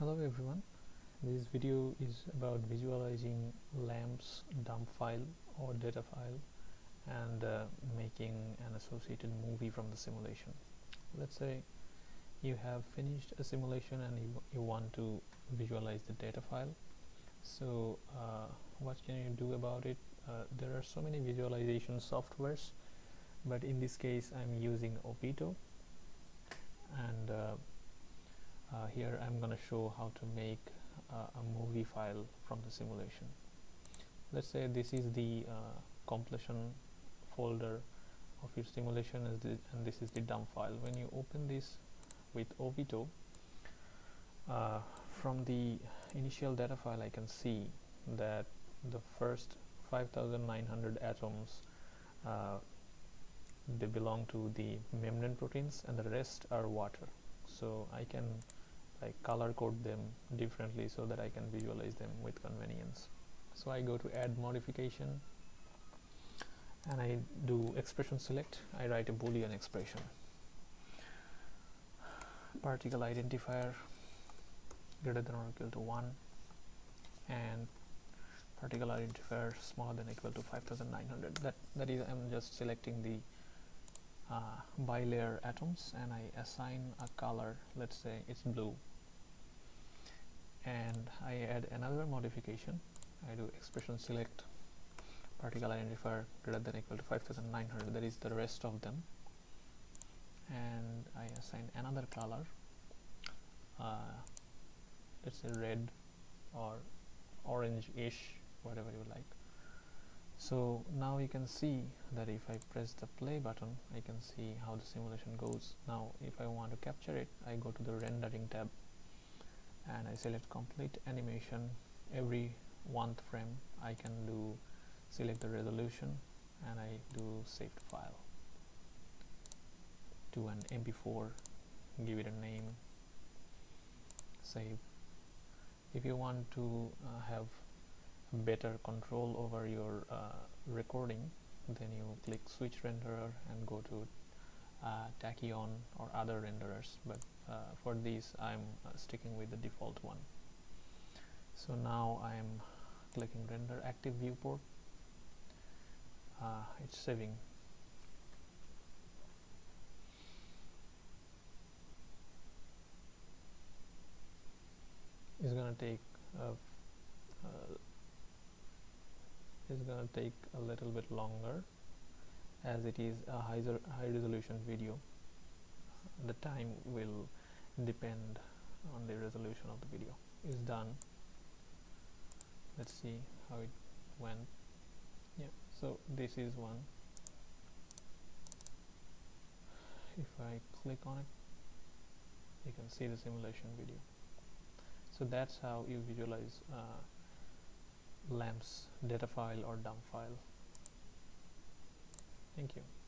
Hello everyone, this video is about visualizing LAMMPS dump file or data file and uh, making an associated movie from the simulation. Let's say you have finished a simulation and you, you want to visualize the data file. So uh, what can you do about it? Uh, there are so many visualization softwares but in this case I'm using OVITO and uh, here I'm gonna show how to make uh, a movie file from the simulation. Let's say this is the uh, completion folder of your simulation and this is the dump file. When you open this with OVITO uh, from the initial data file I can see that the first 5900 atoms uh, they belong to the membrane proteins and the rest are water. So I can like color code them differently so that I can visualize them with convenience. So I go to add modification and I do expression select. I write a boolean expression. Particle identifier greater than or equal to 1 and particle identifier smaller than or equal to 5900 that that is I'm just selecting the uh, bilayer atoms and I assign a color. Let's say it's blue and I add another modification. I do expression select particle identifier greater than equal to 5900 that is the rest of them. And I assign another color. Uh, let's say red or orange-ish whatever you like. So now you can see that if I press the play button I can see how the simulation goes. Now if I want to capture it I go to the rendering tab and I select complete animation. Every one frame I can do select the resolution and I do save file to an mp4 give it a name save. If you want to uh, have better control over your uh, recording then you click switch renderer and go to Tachyon or other renderers but uh, for these I'm uh, sticking with the default one. So now I'm clicking render active viewport. Uh, it's saving. It's gonna take uh, it's gonna take a little bit longer as it is a high, high resolution video. The time will depend on the resolution of the video. Is done. Let's see how it went. Yeah so this is one. If I click on it you can see the simulation video. So that's how you visualize uh, LAMMPS data file or dump file thank you